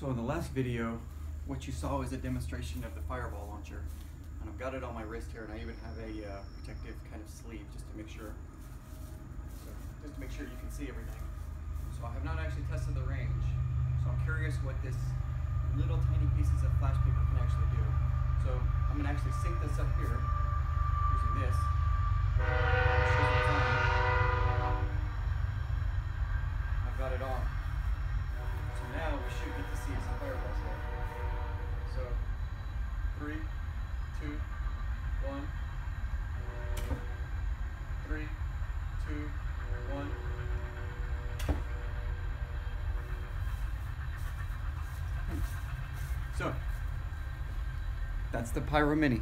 So in the last video, what you saw was a demonstration of the fireball launcher. And I've got it on my wrist here and I even have a uh, protective kind of sleeve just to make sure, so just to make sure you can see everything. So I have not actually tested the range. So I'm curious what this little tiny pieces of flash paper can actually do. So I'm gonna actually sync this up here using this. I've got it on. Now should get to see some fireballs. So, three, two, one. Three, two, one. So, that's the Pyro Mini.